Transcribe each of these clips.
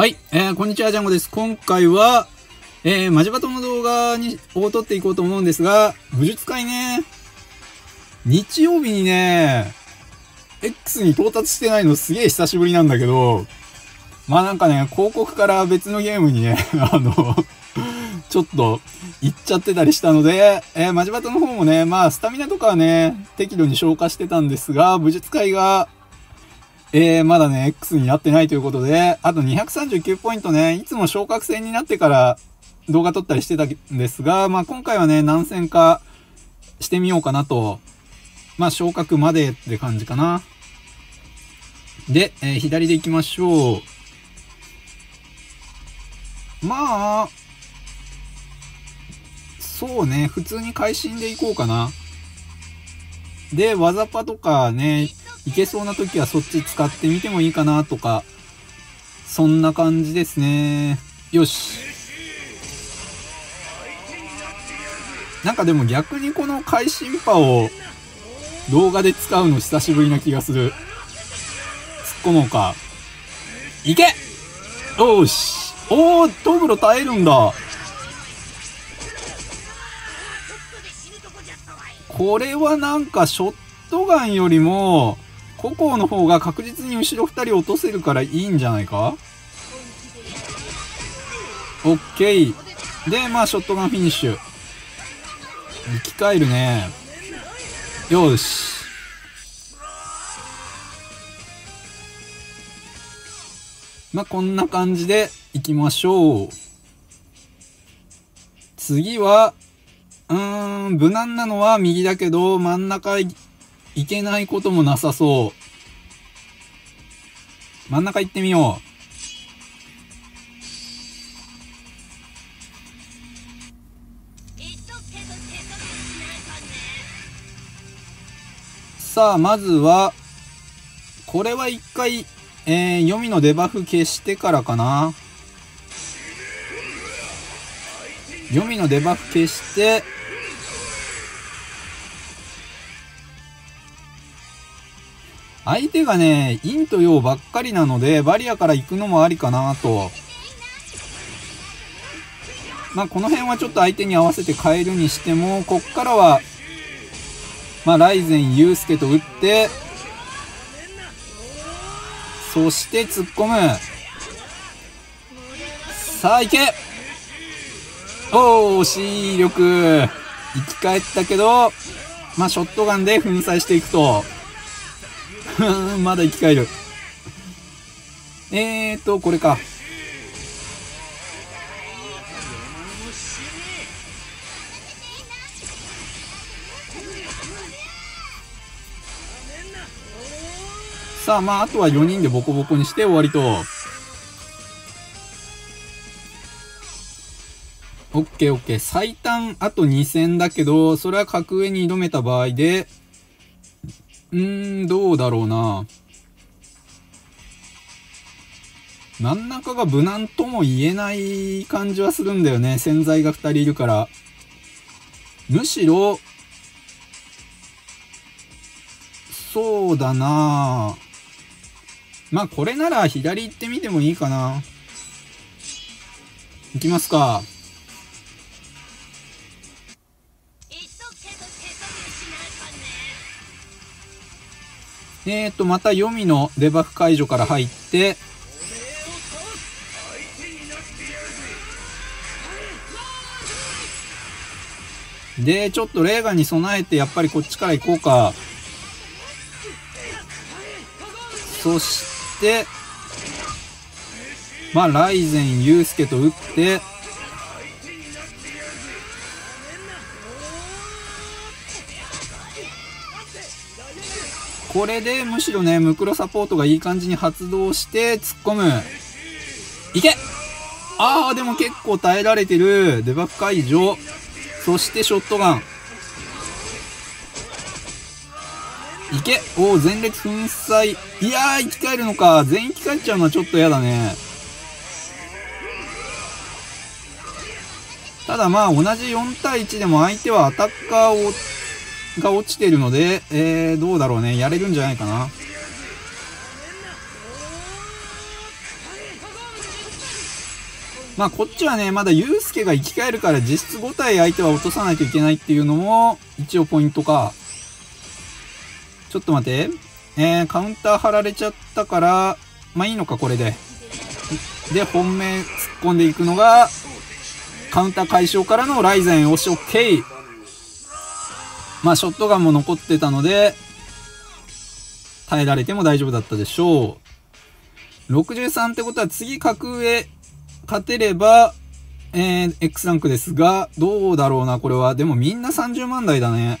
はい、えー、こんにちは、ジャンゴです。今回は、えー、マジバトの動画に、を撮っていこうと思うんですが、武術会ね、日曜日にね、X に到達してないのすげえ久しぶりなんだけど、まあなんかね、広告から別のゲームにね、あのちょっと行っちゃってたりしたので、えー、マジバトの方もね、まあスタミナとかはね、適度に消化してたんですが、武術会がえー、まだね、X になってないということで、あと239ポイントね、いつも昇格戦になってから動画撮ったりしてたんですが、まあ今回はね、何戦かしてみようかなと。まあ昇格までって感じかな。で、えー、左で行きましょう。まあ、そうね、普通に会心で行こうかな。で、技パとかね、いけそうな時はそっち使ってみてもいいかなとか、そんな感じですね。よし。なんかでも逆にこの会心波を動画で使うの久しぶりな気がする。突っ込もうか。いけよしおー、トグロ耐えるんだ。これはなんかショットガンよりも、ココの方が確実に後ろ2人落とせるからいいんじゃないか？オッケー。で、まあ、ショットガンフィニッシュ。生き返るね。よし。まあ、こんな感じで行きましょう。次は、うーん、無難なのは右だけど、真ん中いけないこともなさそう。真ん中行ってみよう。さあ、まずは、これは一回、えー、読みのデバフ消してからかな。読みのデバフ消して、相手がね、陰と陽ばっかりなので、バリアから行くのもありかなと。まあ、この辺はちょっと相手に合わせて変えるにしても、こっからは、まあ、ライゼン、ユースケと打って、そして突っ込む。さあ、行けおー、視力。生き返ったけど、まあ、ショットガンで粉砕していくと。まだ生き返る。えーと、これか。さあ、まあ、あとは4人でボコボコにして終わりと。オッケーオッケー。最短あと2戦だけど、それは格上に挑めた場合で、うーん、どうだろうな。真ん中が無難とも言えない感じはするんだよね。洗剤が2人いるから。むしろ、そうだなまあこれなら左行ってみてもいいかな。行きますか。えーと、また読みのデバフ解除から入って、で、ちょっとレーガンに備えて、やっぱりこっちから行こうか。そして、まあ、ライゼン、ユースケと打って、これでむしろね、ムクロサポートがいい感じに発動して突っ込む。いけああ、でも結構耐えられてる。デバフ解除。そしてショットガン。いけおお、前列粉砕。いやー、生き返るのか。全員生き返っちゃうのはちょっと嫌だね。ただまあ、同じ4対1でも相手はアタッカーをが落ちてるので、えー、どうだろうね。やれるんじゃないかな。まあこっちはね、まだユうスケが生き返るから実質5体相手は落とさないといけないっていうのも一応ポイントか。ちょっと待って。えー、カウンター張られちゃったから、まあいいのか、これで。で、本命突っ込んでいくのが、カウンター解消からのライゼン、押し OK。まあ、ショットガンも残ってたので、耐えられても大丈夫だったでしょう。63ってことは次格上勝てれば、えー、X ランクですが、どうだろうな、これは。でもみんな30万台だね。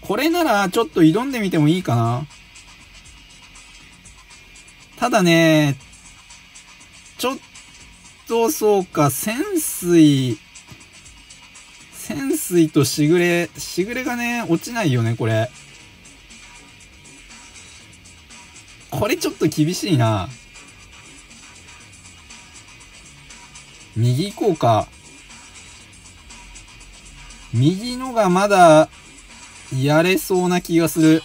これならちょっと挑んでみてもいいかな。ただね、ちょっとそうか、潜水、潜水としぐれ、しぐれがね、落ちないよね、これ。これちょっと厳しいな。右行こうか。右のがまだやれそうな気がする。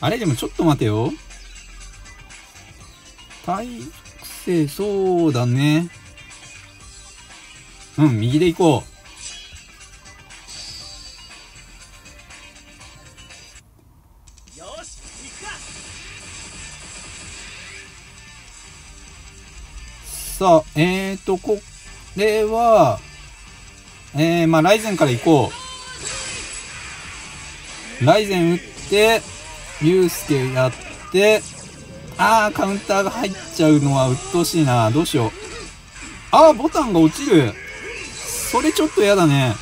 あれでもちょっと待てよ。体育そうだね。うん、右で行こう。さあ、えーと、これは、えー、まあ、ライゼンから行こう。ライゼン打って、ユースケやって、あー、カウンターが入っちゃうのは鬱陶しいな。どうしよう。あー、ボタンが落ちる。それちょっと嫌だね。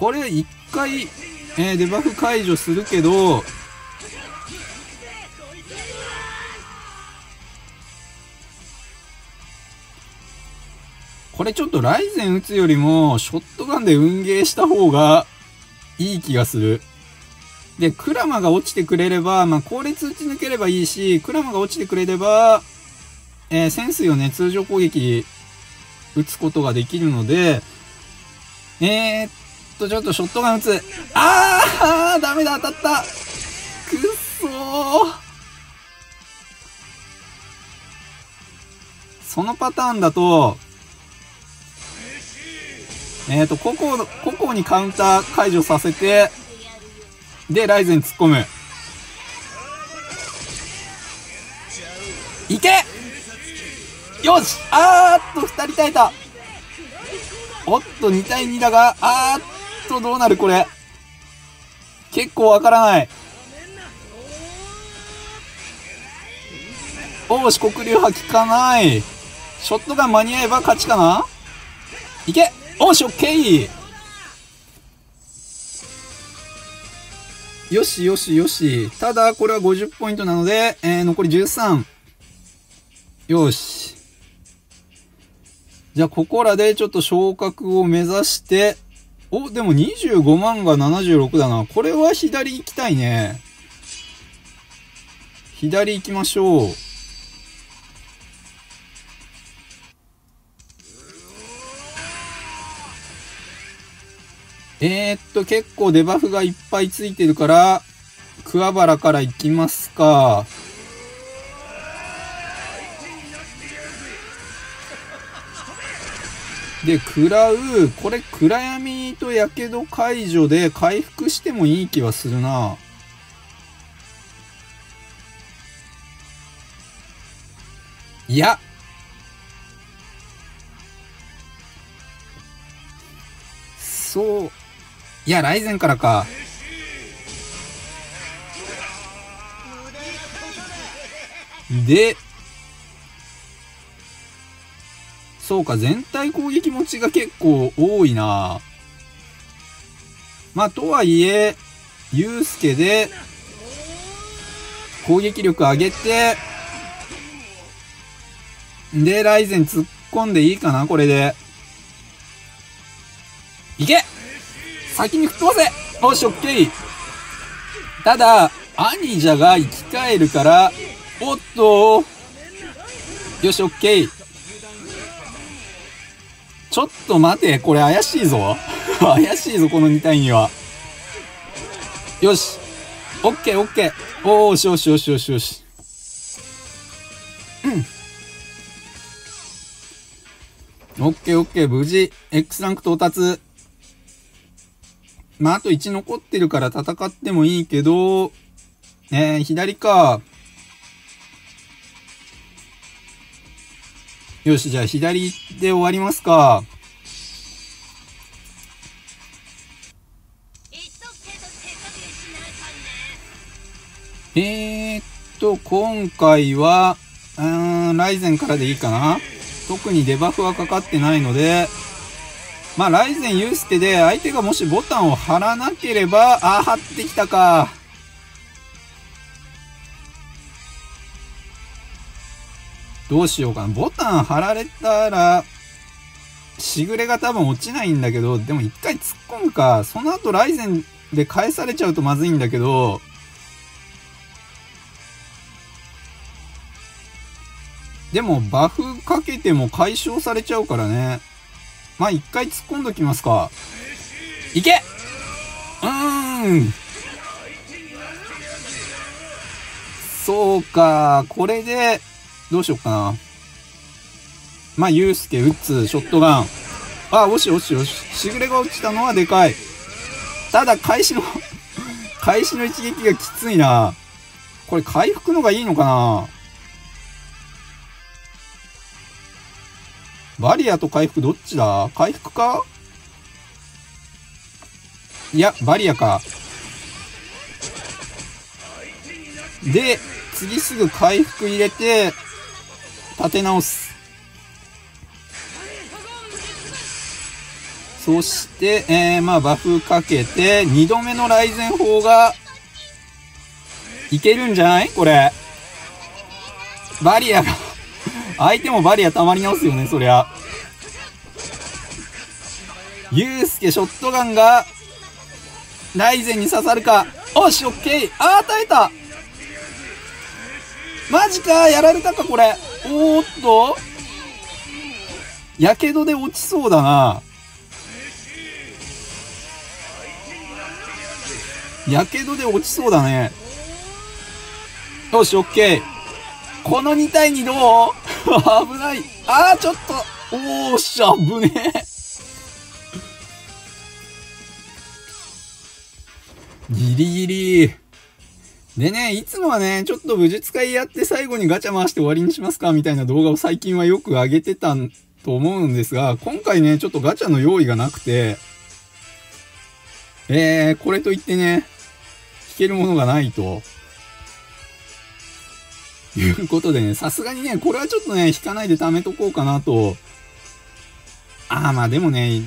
これ一回、えー、デバフ解除するけど、これちょっとライゼン打つよりも、ショットガンで運ゲーした方がいい気がする。で、クラマが落ちてくれれば、まあ、後列打ち抜ければいいし、クラマが落ちてくれれば、えー、潜水をね、通常攻撃打つことができるので、えー、っと、ちょっとショットガン打つ。あーダメだ、当たったくっそーそのパターンだと、えっ、ー、と、個々、個々にカウンター解除させて、で、ライゼン突っ込む。いけよしあーっと、二人耐えたおっと、2対2だが、あーっと、どうなるこれ？結構わからない。おーし、黒竜派効かない。ショットガン間に合えば勝ちかな？いけおし、オッケーよしよしよし。ただ、これは50ポイントなので、えー、残り13。よし。じゃあ、ここらでちょっと昇格を目指して、お、でも25万が76だな。これは左行きたいね。左行きましょう。えー、っと、結構デバフがいっぱいついてるから、桑原から行きますか。で、食らう、これ暗闇と火傷解除で回復してもいい気はするな。いや、そう、いや、ライゼンからか。で、そうか、全体攻撃持ちが結構多いな。まあ、とはいえ、ユうスケで、攻撃力上げて、で、ライゼン突っ込んでいいかな、これで。先に吹っ飛ばせよし、オッケーただ、アニジャが生き返るから、おっとよし、オッケーちょっと待て、これ怪しいぞ。怪しいぞ、この2体には。よし。オッケーオッケー。おーしよしよしよしよし。うん。オッケーオッケー。無事、X ランク到達。まあ、あと1残ってるから戦ってもいいけど、えー、左か。よし、じゃあ左で終わりますか。えー、っと、今回は、うん、ライゼンからでいいかな特にデバフはかかってないので、まあ、ライゼンユースケで相手がもしボタンを貼らなければ、あ、貼ってきたか。どうしようかな。ボタン貼られたら、しぐれが多分落ちないんだけど、でも一回突っ込むか。その後ライゼンで返されちゃうとまずいんだけど、でもバフかけても解消されちゃうからね。まあ、一回突っ込んどきますか。いけうーん。そうか。これで、どうしよっかな。まあ、ゆうすけ、打つ、ショットガン。あ、おしおしおし。しぐれが落ちたのはでかい。ただ、開始の開始の一撃がきついな。これ回復のがいいのかなバリアと回復どっちだ？回復か？いや、バリアか。で、次すぐ回復入れて、立て直す。そして、えー、まあ、バフかけて、二度目の雷前砲が、いけるんじゃない？これ。バリアが相手もバリア溜まり直すよね、そりゃ。ユうスケショットガンが、ライゼンに刺さるか。おし、オッケー。あー、耐えた。マジかやられたか、これ。おーっと。やけどで落ちそうだな。やけどで落ちそうだね。よし、オッケー。この2対2どう？危ない。あー、ちょっと。おーしゃ、危ねえ。ギリギリ。でね、いつもはね、ちょっと武術会やって最後にガチャ回して終わりにしますかみたいな動画を最近はよく上げてたと思うんですが、今回ね、ちょっとガチャの用意がなくて、えー、これといってね、引けるものがないと。いうことでね、さすがにね、これはちょっとね、引かないで貯めとこうかなと。ああ、まあでもね、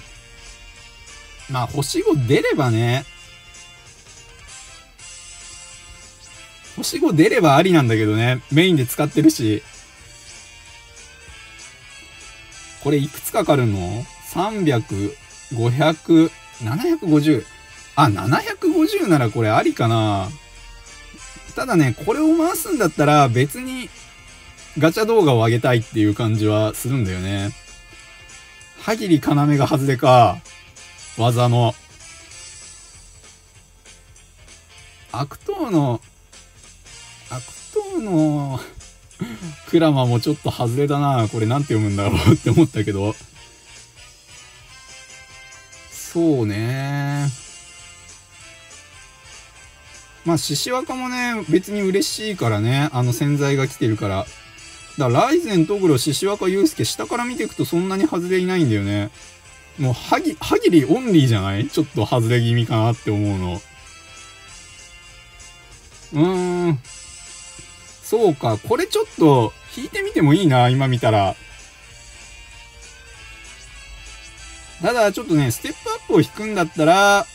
まあ星5出ればね、星5出ればありなんだけどね。メインで使ってるし。これいくつかかるの ?300、500、750。あ、750ならこれありかなただね、これを回すんだったら別にガチャ動画を上げたいっていう感じはするんだよね。歯切り要が外れか。技の。悪党の悪党のクラマもちょっと外れだな。これなんて読むんだろうって思ったけど。そうね。まあ、獅子若もね、別に嬉しいからね。あの洗剤が来てるから。だから、ライゼン、トグロ、獅子若、ユースケ、下から見ていくとそんなに外れいないんだよね。もう、はぎ、はぎりオンリーじゃない？ちょっと外れ気味かなって思うの。うーん。そうか、これちょっと弾いてみてもいいな、今見たら。ただ、ちょっとね、ステップアップを弾くんだったら、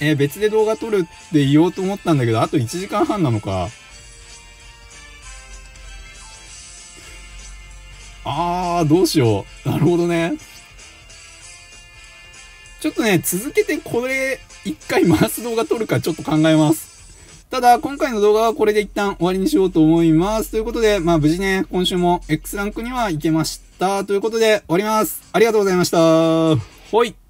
えー、別で動画撮るって言おうと思ったんだけど、あと1時間半なのか。あー、どうしよう。なるほどね。ちょっとね、続けてこれ、一回回す動画撮るかちょっと考えます。ただ、今回の動画はこれで一旦終わりにしようと思います。ということで、まあ無事ね、今週も X ランクには行けました。ということで、終わります。ありがとうございました。ほい。